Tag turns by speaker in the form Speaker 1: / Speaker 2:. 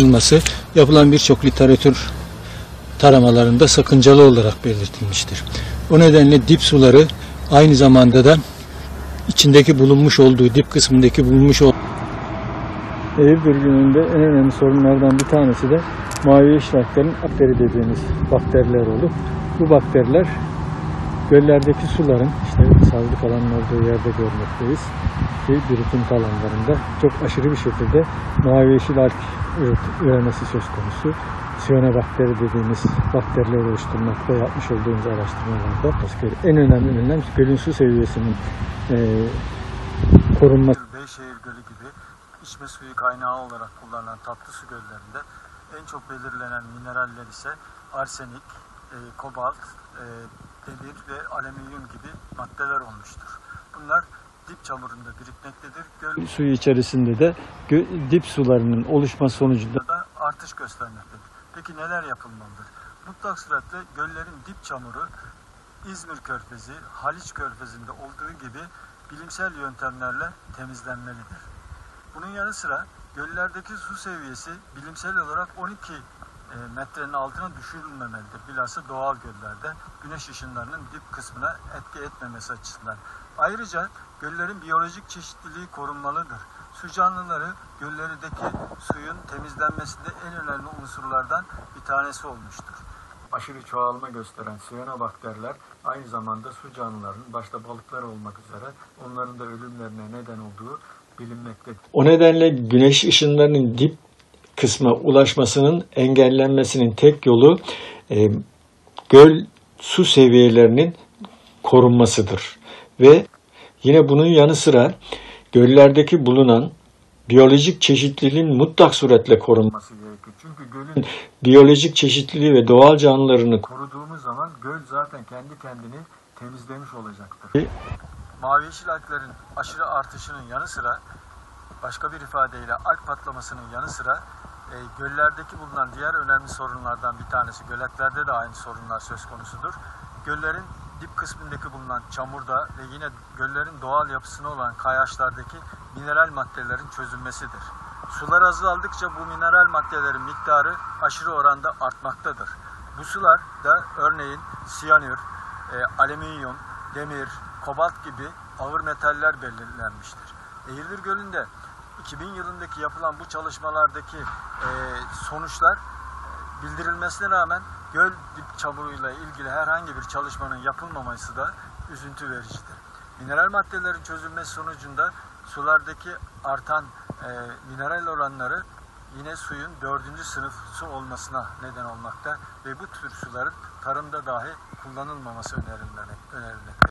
Speaker 1: kullanılması yapılan birçok literatür taramalarında sakıncalı olarak belirtilmiştir. O nedenle dip suları aynı zamanda da içindeki bulunmuş olduğu, dip kısmındaki bulunmuş olduğu Eğir dürbününde en önemli sorunlardan bir tanesi de mavi işaretlerin bakteri dediğimiz bakteriler olup bu bakteriler göllerdeki suların işte sazlık alanın olduğu yerde görmekteyiz birikim alanlarında çok aşırı bir şekilde mavi yeşil alg üret- üremesi söz konusu. Siyanobakteri dediğimiz bakteriler oluşturmakta yapmış olduğumuz araştırmalarda en önemli önlem gölün su seviyesinin eee korunması.
Speaker 2: Beyşehir Gölü gibi içme suyu kaynağı olarak kullanılan tatlı su göllerinde en çok belirlenen mineraller ise arsenik, e, kobalt, e, demir ve alüminyum gibi maddeler olmuştur. Bunlar dip çamurunda birikmektedir. Göl
Speaker 1: suyu içerisinde de dip sularının oluşma sonucunda
Speaker 2: da artış göstermektedir. Peki neler yapılmalıdır? Mutlak suretle göllerin dip çamuru İzmir Körfezi, Haliç Körfezi'nde olduğu gibi bilimsel yöntemlerle temizlenmelidir. Bunun yanı sıra göllerdeki su seviyesi bilimsel olarak 12 e, metrenin altına düşürülmemelidir. Bilhassa doğal göllerde güneş ışınlarının dip kısmına etki etmemesi açısından. Ayrıca göllerin biyolojik çeşitliliği korunmalıdır. Su canlıları göllerdeki suyun temizlenmesinde en önemli unsurlardan bir tanesi olmuştur. Aşırı çoğalma gösteren siyanobakterler aynı zamanda su canlılarının başta balıklar olmak üzere onların da ölümlerine neden olduğu bilinmektedir.
Speaker 1: O nedenle güneş ışınlarının dip kısma ulaşmasının engellenmesinin tek yolu e, göl su seviyelerinin korunmasıdır. Ve yine bunun yanı sıra göllerdeki bulunan biyolojik çeşitliliğin mutlak suretle korunması.
Speaker 2: gerekir. Çünkü gölün
Speaker 1: Biyolojik çeşitliliği ve doğal canlılarını
Speaker 2: koruduğumuz zaman göl zaten kendi kendini temizlemiş olacaktır. Mavi yeşil alglerin aşırı artışının yanı sıra başka bir ifadeyle alg patlamasının yanı sıra e, göllerdeki bulunan diğer önemli sorunlardan bir tanesi, göletlerde de aynı sorunlar söz konusudur. Göllerin dip kısmındaki bulunan çamurda ve yine göllerin doğal yapısına olan kayaçlardaki mineral maddelerin çözülmesidir. Sular azaldıkça bu mineral maddelerin miktarı aşırı oranda artmaktadır. Bu sular da örneğin siyanür, e, alüminyum, demir, kobalt gibi ağır metaller belirlenmiştir. Eğirdir Gölü'nde 2000 yılındaki yapılan bu çalışmalardaki e, sonuçlar e, bildirilmesine rağmen göl dip çamuruyla ilgili herhangi bir çalışmanın yapılmaması da üzüntü vericidir. Mineral maddelerin çözülmesi sonucunda sulardaki artan e, mineral oranları yine suyun dördüncü sınıf su olmasına neden olmakta ve bu tür suların tarımda dahi kullanılmaması önerilmekte.